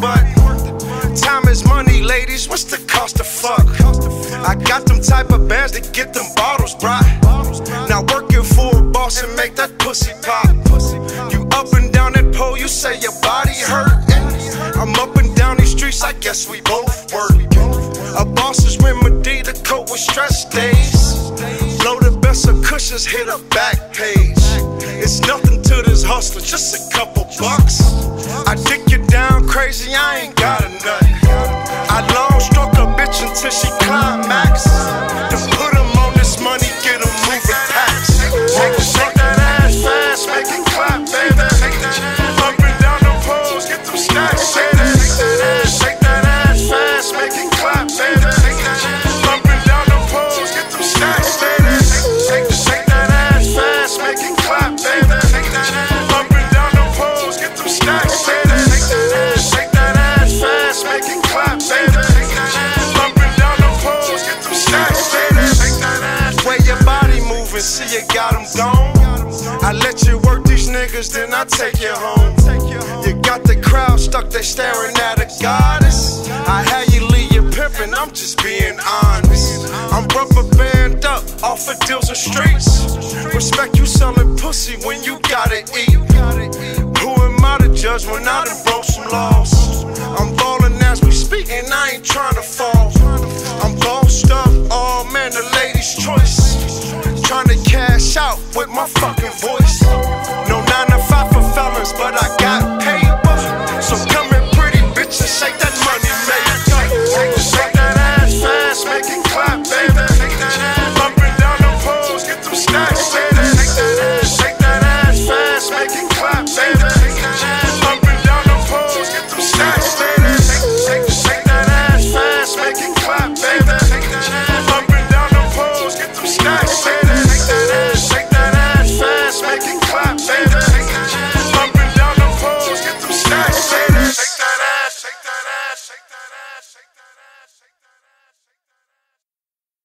but time is money, ladies. What's the cost of fuck? I got them type of bands that get them bottles, bro. Now working for a boss and make that pussy pop. You up and down that pole, you say your body hurt. I'm up and down these streets, I guess we both work. A boss is when Medina coat with stress days. Loaded best of cushions, hit a back page. It's nothing to this hustler, just a couple bucks crazy, I ain't got a nut. I long stroke a bitch until she climax. Moving, see you got 'em gone. I let you work these niggas, then I take you home. You got the crowd stuck, they staring at a goddess. I had you leave your pimpin', I'm just being honest. I'm rubber band up off of deals and streets. Respect you selling pussy when you gotta eat. Who am I to judge when I done broke some laws? I'm with my fucking voice.